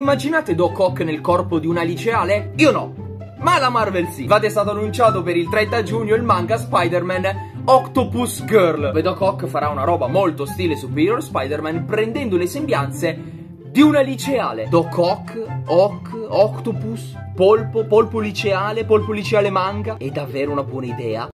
Immaginate Doc Ock nel corpo di una liceale? Io no. Ma la Marvel sì. Vate è stato annunciato per il 30 giugno il manga Spider-Man Octopus Girl. Dove Doc Ock farà una roba molto stile Superior Spider-Man prendendo le sembianze di una liceale. Doc Ock, Ock, Octopus, Polpo, Polpo liceale, Polpo liceale manga. È davvero una buona idea.